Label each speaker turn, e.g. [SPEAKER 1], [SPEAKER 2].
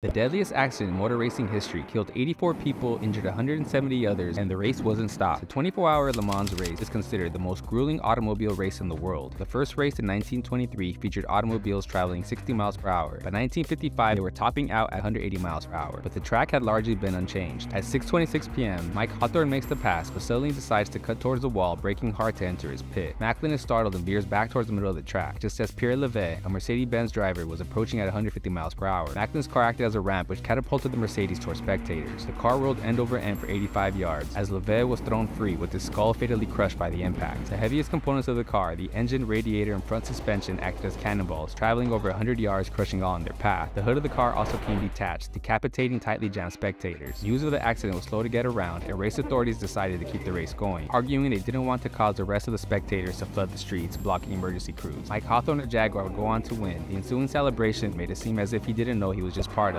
[SPEAKER 1] The deadliest accident in motor racing history killed 84 people, injured 170 others, and the race wasn't stopped. The 24-hour Le Mans race is considered the most grueling automobile race in the world. The first race in 1923 featured automobiles traveling 60 miles per hour. By 1955, they were topping out at 180 miles per hour, but the track had largely been unchanged. At 6.26 p.m., Mike Hawthorn makes the pass, but suddenly decides to cut towards the wall, braking hard to enter his pit. Macklin is startled and veers back towards the middle of the track, just as Pierre Levegh, a Mercedes-Benz driver, was approaching at 150 miles per hour. Macklin's car acted as a ramp which catapulted the Mercedes towards spectators. The car rolled end over end for 85 yards as Levegh was thrown free with his skull fatally crushed by the impact. The heaviest components of the car, the engine, radiator, and front suspension acted as cannonballs, traveling over 100 yards crushing all in their path. The hood of the car also came detached, decapitating tightly jammed spectators. News of the accident was slow to get around and race authorities decided to keep the race going, arguing they didn't want to cause the rest of the spectators to flood the streets, blocking emergency crews. Mike Hawthorn of Jaguar would go on to win. The ensuing celebration made it seem as if he didn't know he was just part of